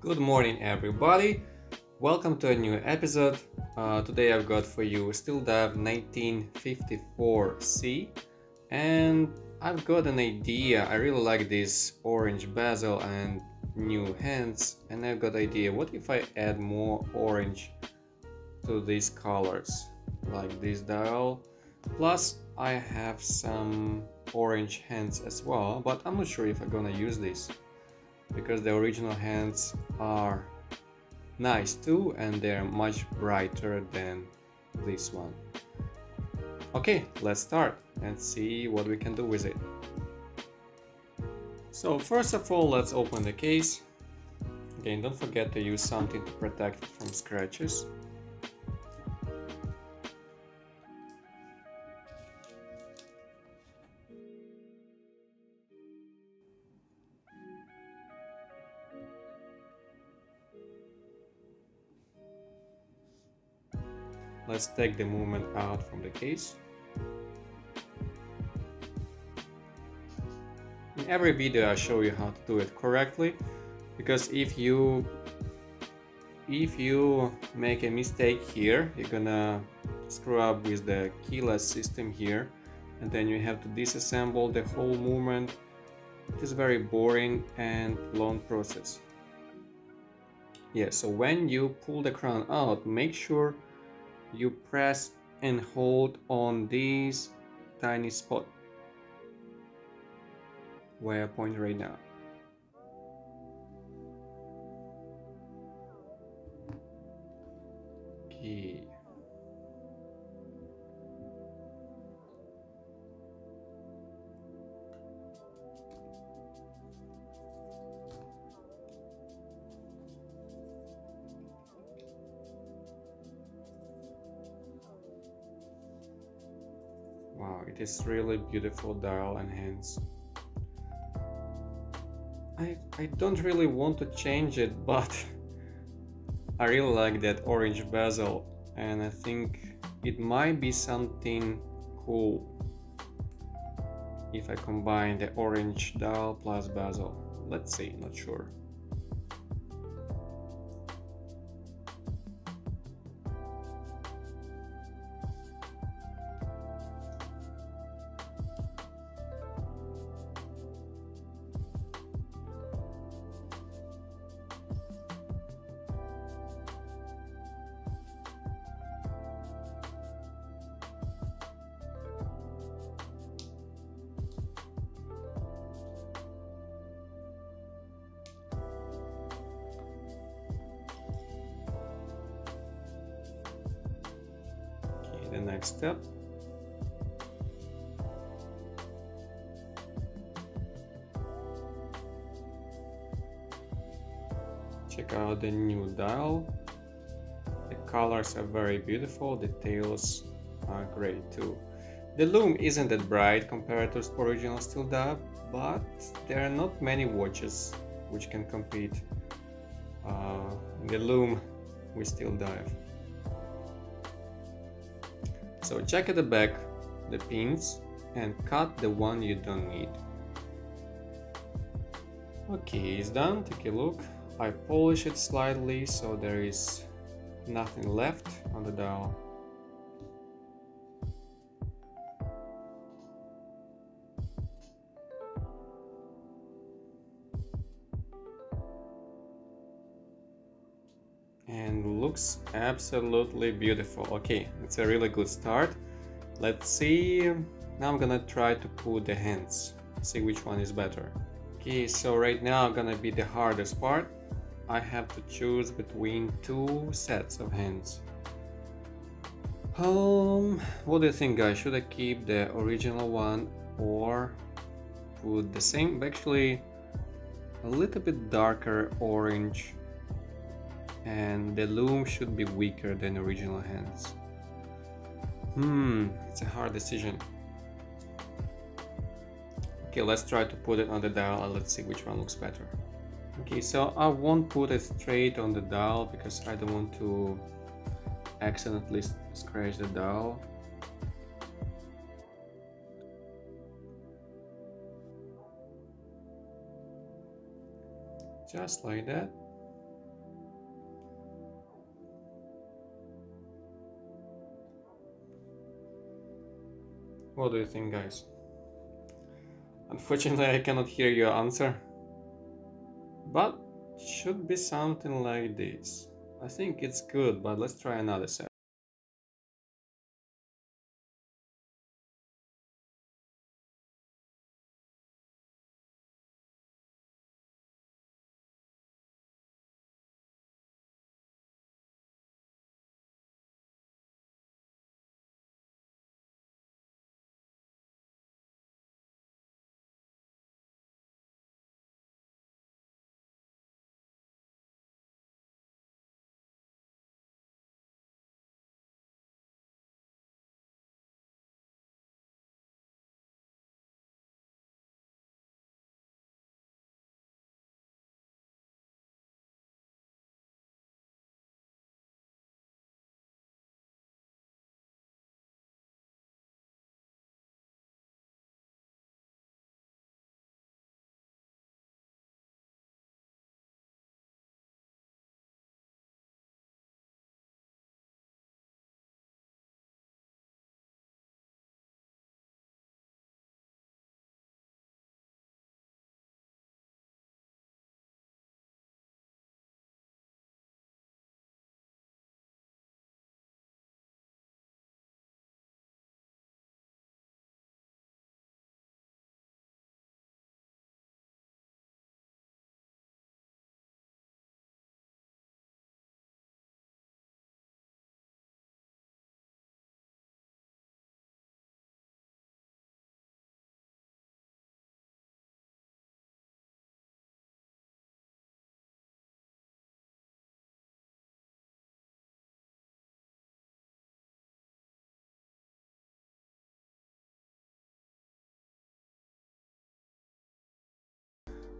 Good morning, everybody. Welcome to a new episode. Uh, today I've got for you Steel Dive 1954C, and I've got an idea. I really like this orange bezel and new hands, and I've got idea. What if I add more orange to these colors, like this dial? Plus, I have some orange hands as well, but I'm not sure if I'm gonna use this because the original hands are nice too and they're much brighter than this one. Okay, let's start and see what we can do with it. So first of all, let's open the case. Again, don't forget to use something to protect it from scratches. Let's take the movement out from the case. In every video I show you how to do it correctly because if you if you make a mistake here you're gonna screw up with the keyless system here and then you have to disassemble the whole movement it is a very boring and long process yeah so when you pull the crown out make sure you press and hold on this tiny spot where I point right now. Okay. Wow, it is really beautiful dial and hands. I, I don't really want to change it, but I really like that orange bezel and I think it might be something cool if I combine the orange dial plus bezel. Let's see, not sure. The next step. Check out the new dial. The colors are very beautiful, the tails are great too. The lume isn't that bright compared to original Steel Dive, but there are not many watches which can compete uh, the lume with Steel Dive. So check at the back the pins and cut the one you don't need. Okay, it's done, take a look. I polish it slightly so there is nothing left on the dial. And looks absolutely beautiful. Okay it's a really good start. Let's see. Now i'm gonna try to put the hands see which one is better. Okay so right now gonna be the hardest part. I have to choose between two sets of hands. Um what do you think guys? Should i keep the original one or put the same? Actually a little bit darker orange and the lume should be weaker than original hands. Hmm, it's a hard decision. Okay, let's try to put it on the dial and let's see which one looks better. Okay, so I won't put it straight on the dial because I don't want to accidentally scratch the dial. Just like that. What do you think, guys? Unfortunately, I cannot hear your answer. But should be something like this. I think it's good, but let's try another set.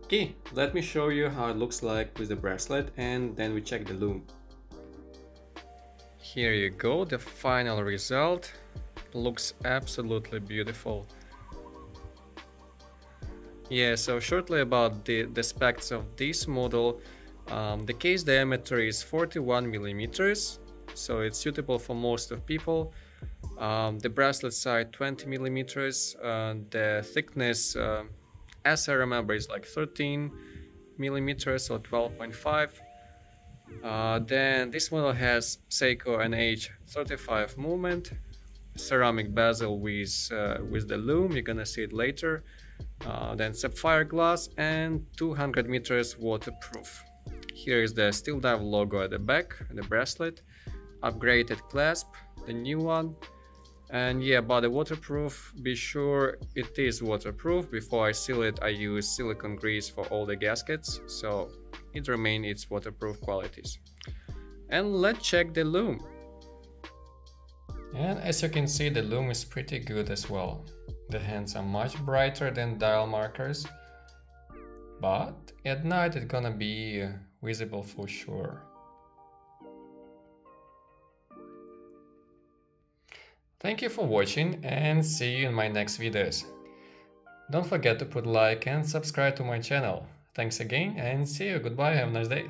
Okay, let me show you how it looks like with the bracelet and then we check the lume. Here you go, the final result. Looks absolutely beautiful. Yeah, so shortly about the, the specs of this model. Um, the case diameter is 41 millimeters, so it's suitable for most of people. Um, the bracelet size 20 millimeters, uh, the thickness uh, as I remember is like 13 millimeters or 12.5 uh, then this model has Seiko NH35 movement ceramic bezel with uh, with the lume you're gonna see it later. Uh, then sapphire glass and 200 meters waterproof. Here is the Steel Dive logo at the back the bracelet. Upgraded clasp the new one and yeah about the waterproof be sure it is waterproof. Before i seal it i use silicone grease for all the gaskets so it remain its waterproof qualities. And let's check the lume and as you can see the lume is pretty good as well. The hands are much brighter than dial markers but at night it's gonna be uh, visible for sure Thank you for watching and see you in my next videos. Don't forget to put like and subscribe to my channel. Thanks again and see you. Goodbye. Have a nice day.